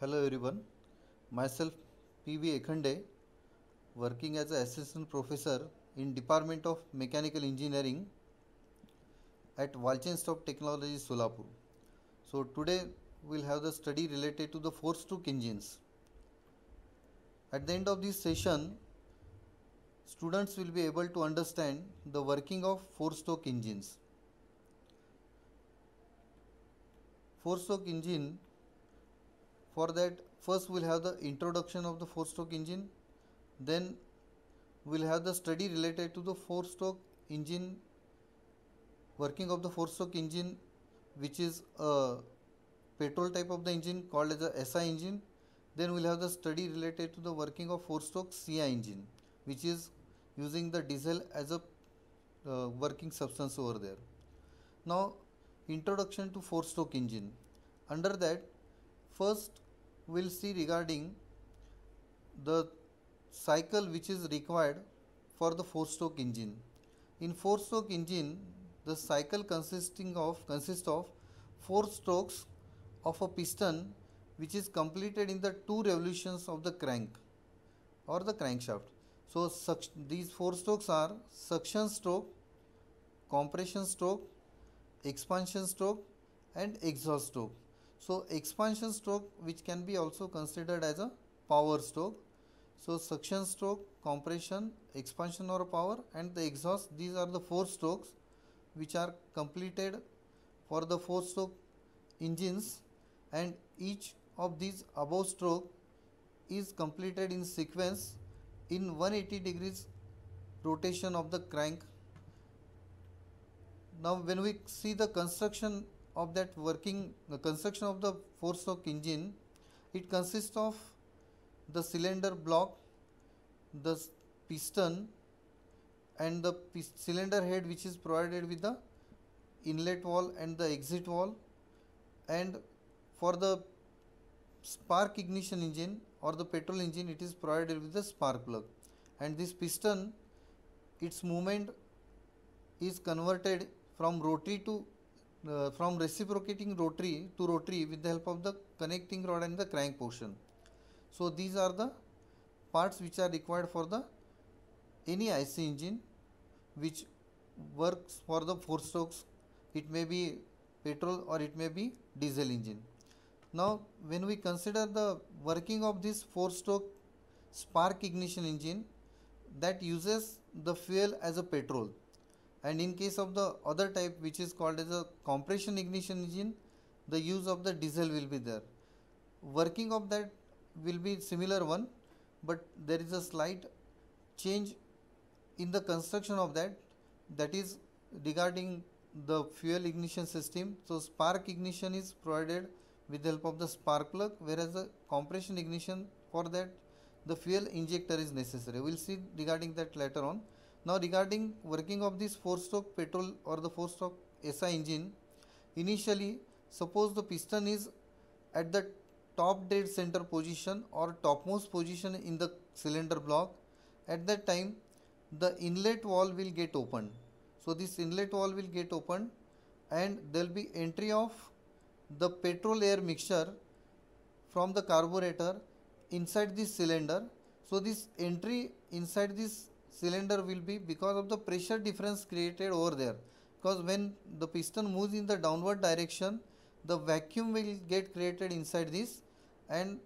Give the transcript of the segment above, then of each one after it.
Hello everyone, myself PV Ekhande, working as an assistant professor in Department of Mechanical Engineering at Walchand Institute of Technology Solapur. So today we'll have the study related to the four-stroke engines. At the end of this session, students will be able to understand the working of four-stroke engines. Four-stroke engine for that first we'll have the introduction of the four stroke engine. Then we'll have the study related to the four stroke engine working of the four stroke engine which is a petrol type of the engine called as a SI engine. Then we'll have the study related to the working of four stroke CI engine which is using the diesel as a uh, working substance over there. Now introduction to four stroke engine. Under that first we'll see regarding the cycle which is required for the four stroke engine. In four stroke engine the cycle consisting of consists of four strokes of a piston which is completed in the two revolutions of the crank or the crankshaft. So these four strokes are suction stroke compression stroke expansion stroke and exhaust stroke so expansion stroke which can be also considered as a power stroke. So suction stroke, compression, expansion or power and the exhaust these are the four strokes which are completed for the four stroke engines and each of these above stroke is completed in sequence in 180 degrees rotation of the crank. Now when we see the construction of that working the construction of the four stroke engine it consists of the cylinder block the piston and the cylinder head which is provided with the inlet valve and the exit valve. And for the spark ignition engine or the petrol engine it is provided with the spark plug. And this piston its movement is converted from rotary to uh, from reciprocating rotary to rotary with the help of the connecting rod and the crank portion. So these are the parts which are required for the any IC engine which works for the four strokes it may be petrol or it may be diesel engine. Now when we consider the working of this four stroke spark ignition engine that uses the fuel as a petrol and in case of the other type which is called as a compression ignition engine the use of the diesel will be there. Working of that will be similar one but there is a slight change in the construction of that. That is regarding the fuel ignition system. So spark ignition is provided with the help of the spark plug whereas the compression ignition for that the fuel injector is necessary. We will see regarding that later on now regarding working of this 4-stroke petrol or the 4-stroke SI engine, initially suppose the piston is at the top dead center position or topmost position in the cylinder block, at that time the inlet valve will get opened. So this inlet valve will get opened and there will be entry of the petrol air mixture from the carburetor inside this cylinder. So this entry inside this cylinder will be because of the pressure difference created over there because when the piston moves in the downward direction the vacuum will get created inside this and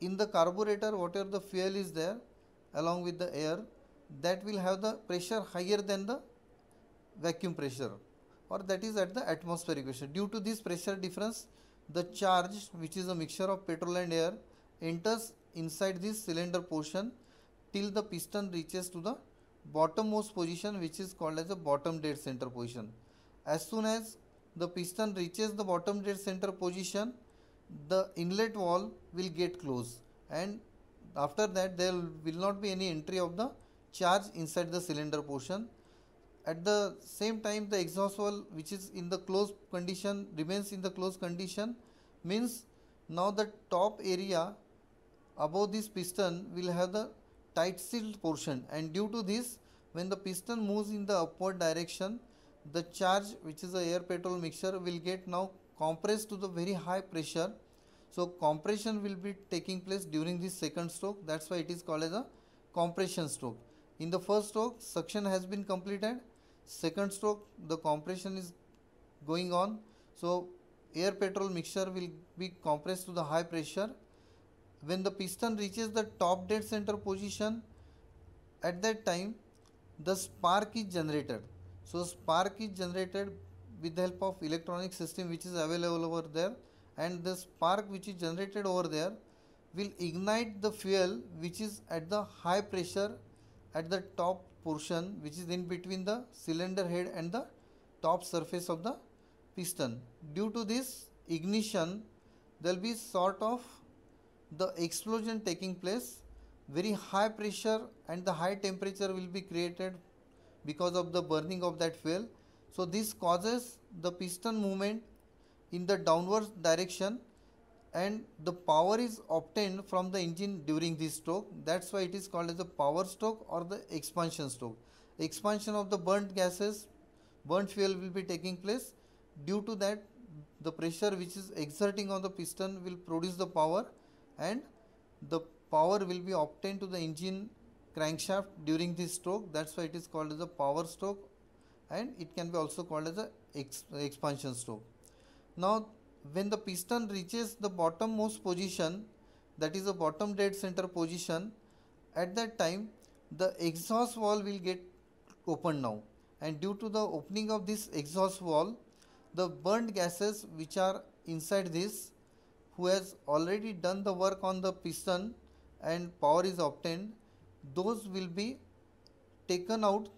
in the carburetor whatever the fuel is there along with the air that will have the pressure higher than the vacuum pressure or that is at the atmospheric pressure. Due to this pressure difference the charge which is a mixture of petrol and air enters inside this cylinder portion till the piston reaches to the bottommost position which is called as the bottom dead center position. As soon as the piston reaches the bottom dead center position, the inlet valve will get closed and after that there will not be any entry of the charge inside the cylinder portion. At the same time the exhaust valve which is in the closed condition remains in the closed condition means now the top area above this piston will have the tight sealed portion. And due to this when the piston moves in the upward direction the charge which is a air petrol mixture will get now compressed to the very high pressure. So compression will be taking place during this second stroke. That's why it is called as a compression stroke. In the first stroke suction has been completed. Second stroke the compression is going on. So air petrol mixture will be compressed to the high pressure when the piston reaches the top dead center position at that time the spark is generated so spark is generated with the help of electronic system which is available over there and the spark which is generated over there will ignite the fuel which is at the high pressure at the top portion which is in between the cylinder head and the top surface of the piston. Due to this ignition there will be sort of the explosion taking place very high pressure and the high temperature will be created because of the burning of that fuel. So this causes the piston movement in the downwards direction and the power is obtained from the engine during this stroke. That's why it is called as the power stroke or the expansion stroke. Expansion of the burnt gases burnt fuel will be taking place. Due to that the pressure which is exerting on the piston will produce the power and the power will be obtained to the engine crankshaft during this stroke. That's why it is called as a power stroke and it can be also called as a ex expansion stroke. Now when the piston reaches the bottommost position that is the bottom dead center position at that time the exhaust valve will get opened now. And due to the opening of this exhaust valve the burnt gases which are inside this who has already done the work on the piston and power is obtained those will be taken out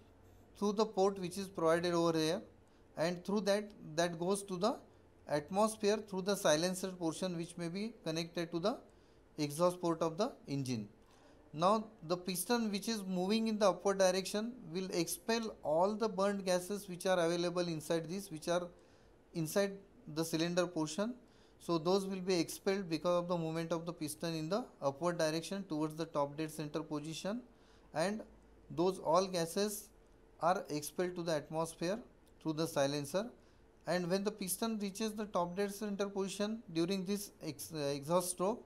through the port which is provided over here and through that that goes to the atmosphere through the silencer portion which may be connected to the exhaust port of the engine. Now the piston which is moving in the upward direction will expel all the burnt gases which are available inside this which are inside the cylinder portion. So those will be expelled because of the movement of the piston in the upward direction towards the top dead center position. And those all gases are expelled to the atmosphere through the silencer. And when the piston reaches the top dead center position during this ex, uh, exhaust stroke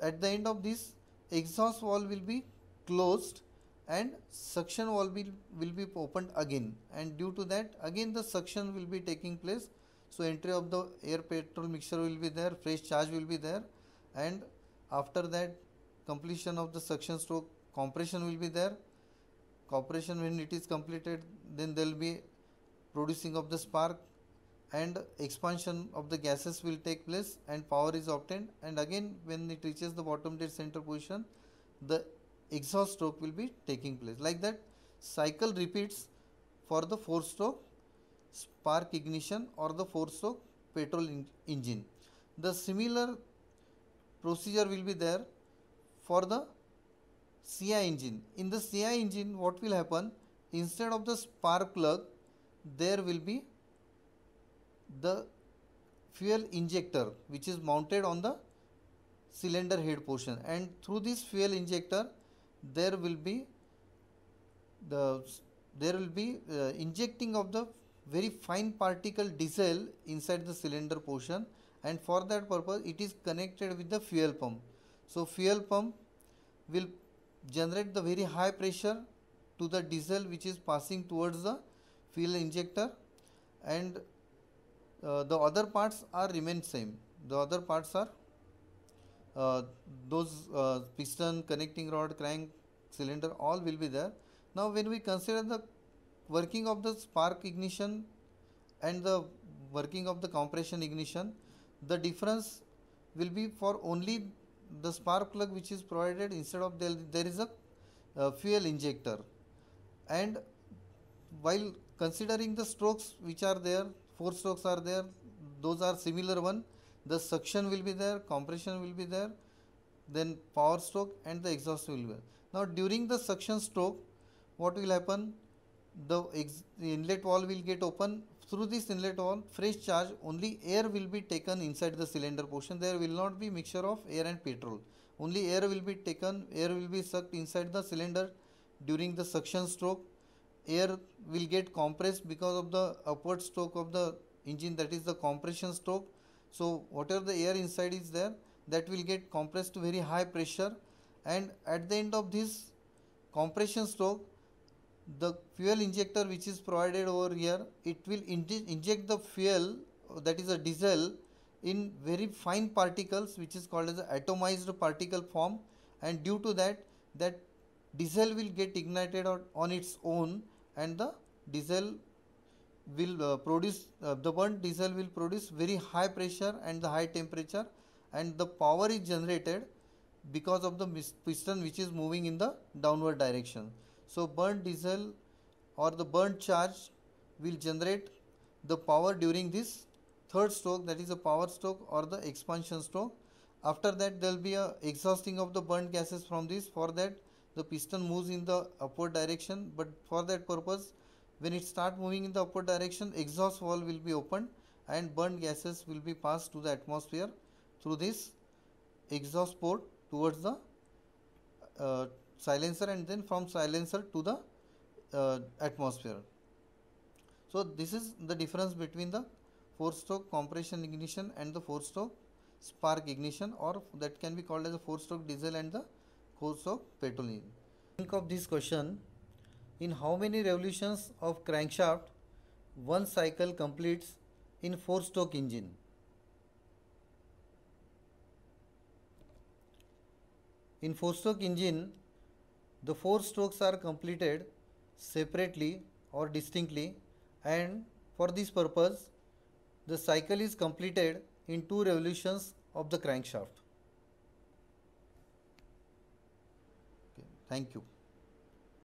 at the end of this exhaust valve will be closed and suction valve will, will be opened again. And due to that again the suction will be taking place so entry of the air petrol mixture will be there fresh charge will be there and after that completion of the suction stroke compression will be there. Compression when it is completed then there will be producing of the spark and expansion of the gases will take place and power is obtained. And again when it reaches the bottom dead center position the exhaust stroke will be taking place. Like that cycle repeats for the four stroke spark ignition or the four stroke petrol engine. The similar procedure will be there for the CI engine. In the CI engine what will happen? Instead of the spark plug there will be the fuel injector which is mounted on the cylinder head portion. And through this fuel injector there will be the there will be uh, injecting of the very fine particle diesel inside the cylinder portion and for that purpose it is connected with the fuel pump. So fuel pump will generate the very high pressure to the diesel which is passing towards the fuel injector and uh, the other parts are remain same. The other parts are uh, those uh, piston connecting rod crank cylinder all will be there. Now when we consider the working of the spark ignition and the working of the compression ignition the difference will be for only the spark plug which is provided instead of there, there is a uh, fuel injector and while considering the strokes which are there four strokes are there those are similar one the suction will be there compression will be there then power stroke and the exhaust will be there. now during the suction stroke what will happen the, inlet valve will get open. Through this inlet valve fresh charge only air will be taken inside the cylinder portion. There will not be mixture of air and petrol. Only air will be taken air will be sucked inside the cylinder during the suction stroke. Air will get compressed because of the upward stroke of the engine that is the compression stroke. So whatever the air inside is there that will get compressed to very high pressure. And at the end of this compression stroke the fuel injector which is provided over here it will inject the fuel that is a diesel in very fine particles which is called as atomized particle form and due to that that diesel will get ignited on its own and the diesel will uh, produce uh, the burnt diesel will produce very high pressure and the high temperature and the power is generated because of the piston which is moving in the downward direction. So burnt diesel or the burnt charge will generate the power during this third stroke that is a power stroke or the expansion stroke. After that there will be a exhausting of the burnt gases from this for that the piston moves in the upward direction but for that purpose when it start moving in the upward direction exhaust valve will be opened and burnt gases will be passed to the atmosphere through this exhaust port towards the uh, silencer and then from silencer to the uh, atmosphere. So this is the difference between the four stroke compression ignition and the four stroke spark ignition or that can be called as a four stroke diesel and the four stroke petrol engine. Think of this question in how many revolutions of crankshaft one cycle completes in four stroke engine. In four stroke engine the four strokes are completed separately or distinctly and for this purpose the cycle is completed in two revolutions of the crankshaft. Okay, thank you.